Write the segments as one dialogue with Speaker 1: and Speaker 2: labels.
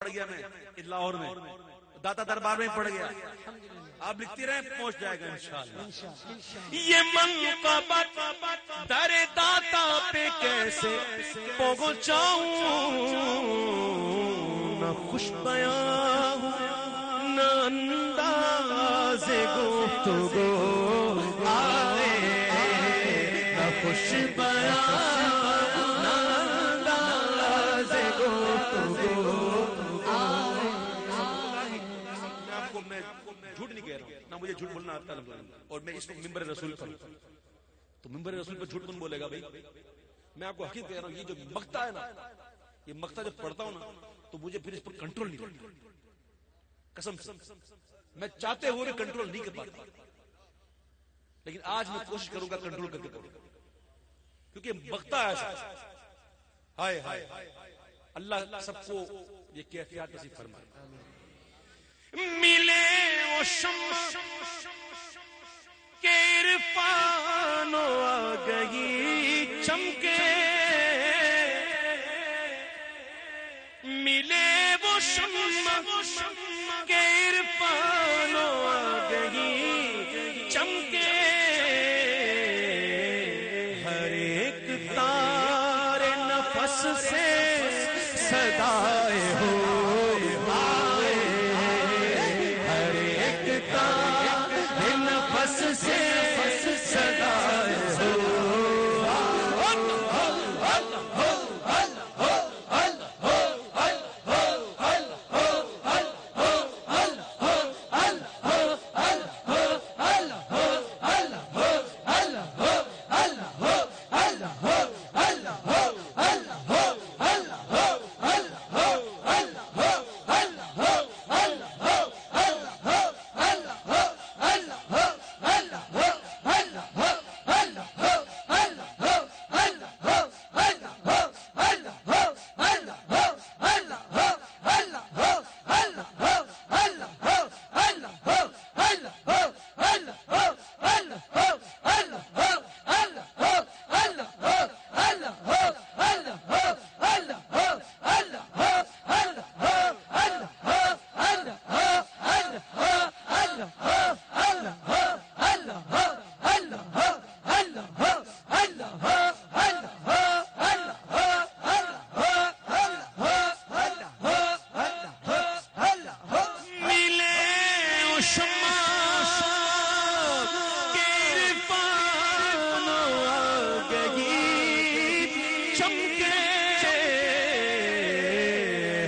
Speaker 1: पढ़ गया मैं लाहौर में। दाता दरबार में पड़ गया। आप लिखती रहे, पहुँच जाएगा, इंशाल्लाह। ये मन दरे दाता पे कैसे पहुंचाऊं? न खुश बया न अंदाज गुफ्तगू। आए ना मुझे झूठ बोलना आता है और मैं इस मिंबर रसूल पर। तो मिंबर रसूल पर झूठ कौन बोलेगा भाई? मैं आपको हकीकत कह रहा हूँ, ये जो मक्ता है ना, ये मक्ता जब पढ़ता हूँ ना तो मुझे फिर इस पर कंट्रोल नहीं करता कसम मैं चाहते हुए कंट्रोल नहीं कर पाता। लेकिन आज मैं कोशिश करूँगा कंट्रोल करके करूँगा क्योंकि मक्ता ऐसा। हाय हाय। अल्लाह सबको ये कैफियत नसीब फरमाए। मिले वो शम्मा के इरफानो आ गई चमके। मिले वो शम्मा के इरफानो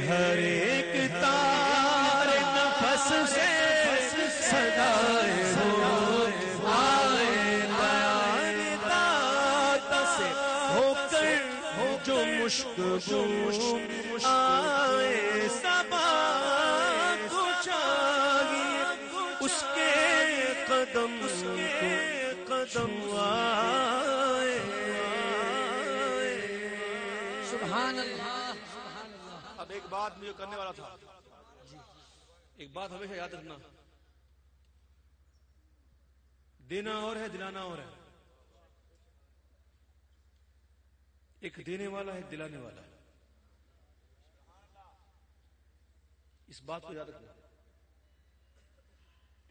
Speaker 1: हर एक तार नफस से सदाए हो आए बयान दाता से होकर जो मुश्क आए सबा को चाहिए उसके कदम उसके कदम आए।
Speaker 2: सुभान सुभान अल्लाह
Speaker 3: अब एक बात मुझे करने वाला था।
Speaker 4: एक बात हमेशा याद रखना। देना और है, दिलाना और है। एक देने वाला है, दिलाने वाला है। इस बात को याद रखना।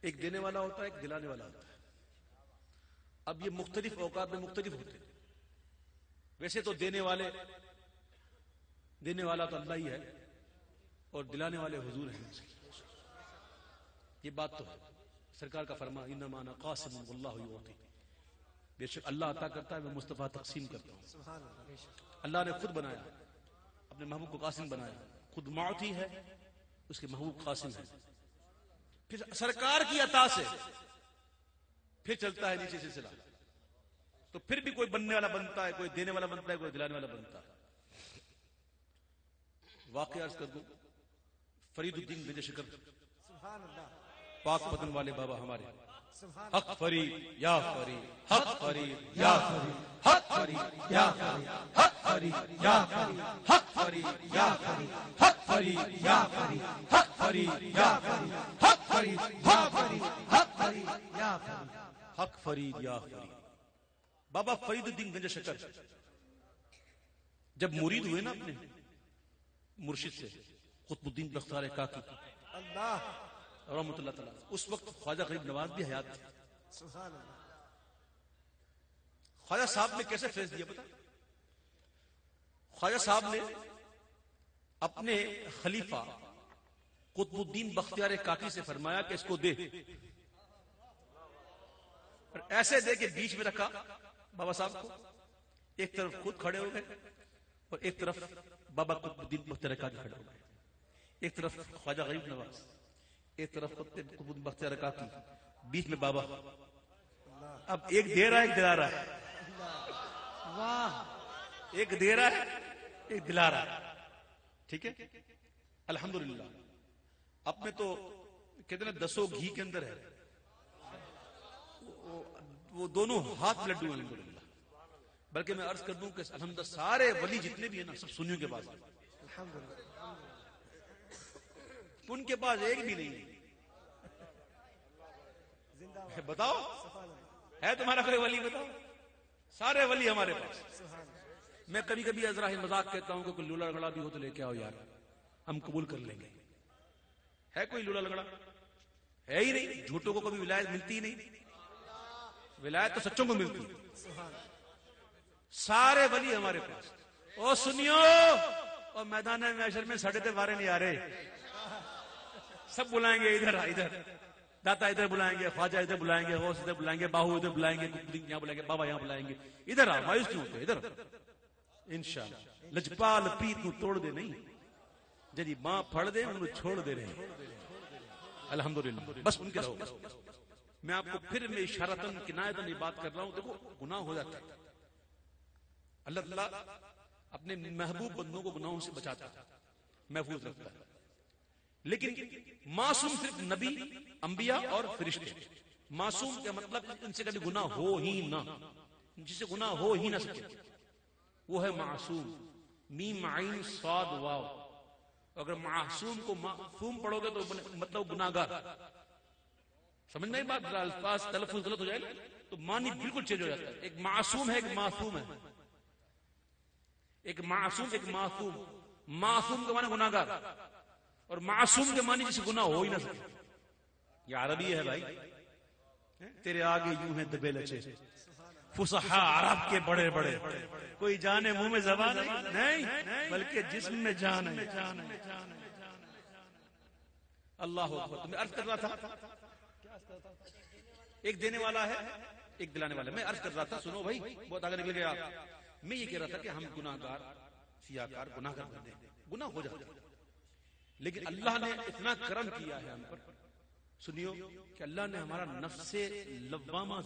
Speaker 4: एक देने वाला होता है, एक दिलाने वाला होता है। अब ये मुख्तलिफ़ औकात में मुख्तलिफ़ होते हैं। वैसे तो देने वाले, देने वाला तो अल्लाह ही है और दिलाने वाले हुजूर हैं ये बात तो है। सरकार का फरमा इन माना कासिम होती बेशक अल्लाह अता करता है, मैं मुस्तफ़ा तकसीम करता हूँ। अल्लाह ने खुद बनाया, अपने महबूब को कासिम बनाया। खुद माती है, उसके महबूब कासिम है। फिर सरकार की अता से, फिर चलता है नीचे सिलसिला। तो फिर भी कोई बनने वाला बनता है, कोई देने वाला बनता है, कोई दिलाने वाला बनता है। वाकई अर्ज़ कर दू, फरीदुद्दीन बिन शिकर पाक पतन वाले बाबा हमारे हक फरी या फरी हक फरी या फरी हक फरी या फरी हक फरी या फरी हक फरी या फरी हक फरी या फरी हक फरी या फरी हक फरी या फरी हक फरी या फरी हक फरीद या फरी बाबा फरीदुद्दीन गंज शकर जब मुरीद हुए ना अपने मुर्शिद से
Speaker 1: कुतुबुद्दीन बख्तार काकी
Speaker 5: अल्लाह
Speaker 1: उस वक्त ख्वाजा गरीब नवाज़ भी हयात ख्वाजा साहब ने कैसे फैस दिया ख्वाजा साहब ने अपने खलीफा कुतुबुद्दीन बख्तियार काकी से फरमाया कि इसको दे। और ऐसे दे के बीच में रखा बाबा साहब को। एक तरफ़ खुद खड़े हो गए और एक तरफ़ बाबा कुतुबुद्दीन बख्तियार काकी खड़े हो गए। एक तरफ़ ख्वाजा गरीब नवाज़। एक तरफ़ बख्तियार काकी बीच में बाबा। अब एक दे रहा है एक दिला रहा है।
Speaker 5: वाह।
Speaker 1: एक दे रहा है एक दिला रहा है ठीक है? अल्हम्दुलिल्लाह। अब में तो कहते ना दसों घी के अंदर है। वो, वो दोनों हाथ लड्डू अल्हम्दुलिल्लाह। बल्कि मैं अर्ज़ कर दूँ कि अल्हम्दुलिल्लाह सारे वली जितने भी है ना सब सुनियों के पास।
Speaker 5: अल्हम्दुलिल्लाह।
Speaker 1: उनके पास एक भी नहीं। है। बताओ। है तुम्हारा कोई वली, बताओ। सारे वली हमारे पास। मैं कभी कभी अजरा मज़ाक कहता हूँ कोई लूला लगड़ा भी हो तो लेके आओ यार। हम कबूल कर लेंगे। है कोई लूला लगड़ा? है ही नहीं। झूठों को कभी विलायत मिलती ही नहीं। विलायत तो सच्चों को मिलती है। सारे वली हमारे पास। ओ, सुनियो। और मैदान में सड़े थे बारे नहीं आ रहे सब बुलाएँगे इधर इधर। दाता इधर बुलाएँगे, ख्वाजा इधर बुलाएँगे, होश इधर बुलाएँगे, बाहू इधर बुलाएँगे यहाँ बुलाएँगे, बाबा यहाँ बुलाएँगे। इधर आ मायूस क्यों होते इधर इंशाल्लाह। लजपाल पी तू तोड़ दे नहीं। जरी माँ फड़ दे, उन्हें छोड़ दे रहे अल्हम्दुलिल्लाह। बस उनके रहो। मैं आपको फिर मैं इशारतन किनायतन ये बात कर रहा हूँ, देखो, गुनाह हो जाता है। अल्लाह अपने महबूब बंदों को गुनाहों से बचाता है। महफूज रखता है। लेकिन मासूम सिर्फ़ नबी, अंबिया और फरिश्ते। मासूम का मतलब इनसे कभी गुनाह हो ही ना। जिसे गुनाह हो ही ना सके। वो है मासूम। मीम आइन स्वाद वाव। अगर मासूम को मासूम पढ़ोगे तो मतलब गुनाहगार। समझ नहीं बात? अल्फाज तलफुज गलत हो जाए ना तो मानी बिल्कुल चेंज हो जाता है। एक मासूम है, एक मासूम है। एक मासूम एक मासूम मासूम के माने गुनाहगार। और मासूम के माने जिसे गुना हो ही ना सके। ये अरबी है भाई। तेरे आगे यूँ है दबे लचे फुसहा अरब के बड़े बड़े। कोई जाने मुँह में जबान नहीं नहीं, बल्कि जिस्म में जान है। अल्लाह तुम्हें अर्ज़ कर रहा था। एक देने वाला है, एक दिलाने वाला मैं अर्ज़ कर रहा था, सुनो भाई, बहुत आगे निकल गया। मैं ये कह रहा था कि हम गुनाहगार, सियाकार, गुनाहगार बंदे गुनाह हो जाते। लेकिन अल्लाह ने इतना करम किया है हम पर। सुनियो कि अल्लाह ने हमारा नफ्से लवामा